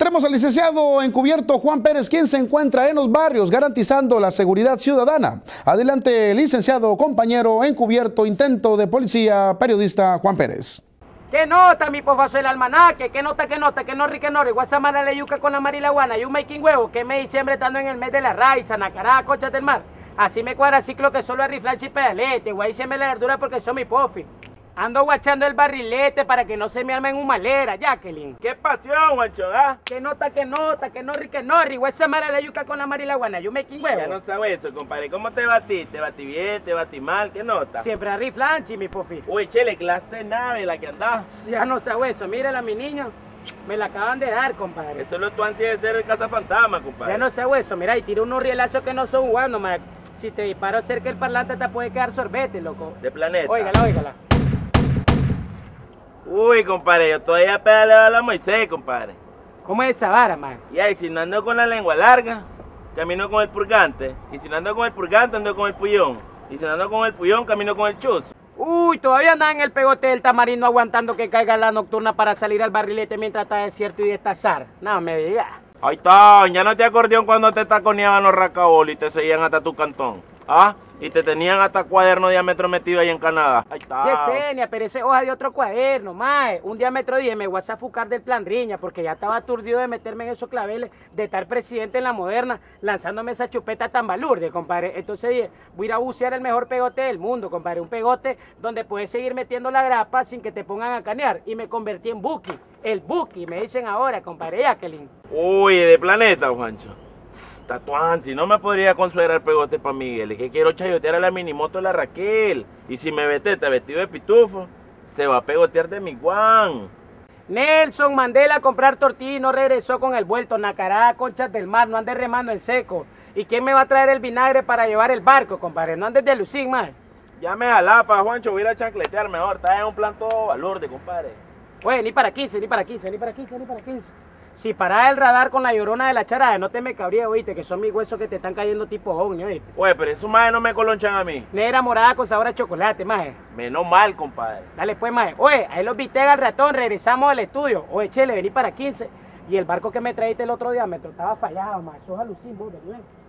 Tenemos al licenciado encubierto Juan Pérez, quien se encuentra en los barrios garantizando la seguridad ciudadana. Adelante, licenciado, compañero encubierto, intento de policía, periodista Juan Pérez. ¿Qué nota, mi pofazo el almanaque? ¿Qué nota, qué nota? ¿Qué no, que no? Guasamara le yuca con la marilaguana y un making huevo. ¿Qué me diciembre estando en el mes de la raiza, nacará, cochas del mar? Así me cuadra ciclo que solo a riflanchi y pedalete. Guay, me la verdura porque son mi pofi. Ando guachando el barrilete para que no se me arme en humalera, Jacqueline. ¡Qué pasión, guacho, ah! ¡Qué nota, qué nota, que no, que no, esa mara la yuca con la marilaguana, yo me huevo. Ya no sabes eso, compadre. ¿Cómo te batí? ¿Te batí bien? ¿Te batí mal? ¿Qué nota? Siempre a riflanchi, mi pofi. Uy, chele, clase nave la que andás. Ya no sabes eso, mírala, mi niño. Me la acaban de dar, compadre. Eso es lo tu ansia de ser el cazafantasma, compadre. Ya no sé eso, mira, y tira unos rielazos que no son guanos, Si te disparo cerca del parlante te puede quedar sorbete, loco. De planeta. Óigala, óigala. Uy, compadre, yo todavía pedaleo a la Moisés, compadre. ¿Cómo es esa vara, man? Y ahí, si no ando con la lengua larga, camino con el purgante. Y si no ando con el purgante, ando con el puyón. Y si no ando con el puyón, camino con el chus. Uy, todavía anda en el pegote del tamarino aguantando que caiga la nocturna para salir al barrilete mientras está desierto y destazar. No, me diga. Ahí está, ya no te acordeón cuando te taconeaban los racabolos y te seguían hasta tu cantón. ¿Ah? Y te tenían hasta cuaderno diámetro metido ahí en Canadá. Ahí está. Yesenia, pero ese hoja de otro cuaderno, mae. Un diámetro dije, me voy a fucar del plan riña, porque ya estaba aturdido de meterme en esos claveles, de estar presidente en la moderna, lanzándome esa chupeta tan balurde, compadre. Entonces dije, voy a ir a bucear el mejor pegote del mundo, compadre. Un pegote donde puedes seguir metiendo la grapa sin que te pongan a canear. Y me convertí en Buki. El Buki, me dicen ahora, compadre Jacqueline. Uy, de planeta, Juancho. Tatuán, si no me podría considerar pegote para Miguel. Es que quiero chayotear a la minimoto de la Raquel. Y si me veteta vestido de pitufo, se va a pegotear de mi Juan. Nelson Mandela a comprar tortilla y no regresó con el vuelto. Nacará, conchas del mar, no andes remando el seco. ¿Y quién me va a traer el vinagre para llevar el barco, compadre? No andes de lucín, man. Ya me jalapa, Juancho, voy a ir a chancletear mejor. Está en un plan todo valor de compadre. Pues ni para 15, ni para 15, ni para 15, ni para 15. Si parás el radar con la llorona de la charada, no te me cabría, oíste, que son mis huesos que te están cayendo tipo oño, oíste. Oye, pero esos majes no me colonchan a mí. Negra morada con sabor a chocolate, maje. Menos mal, compadre. Dale pues, maje. Oye, ahí los viste al ratón, regresamos al estudio. Oye, chele, vení para 15. Y el barco que me traíste el otro día me estaba fallado, maje. Eso es alucín, de